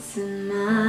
once in my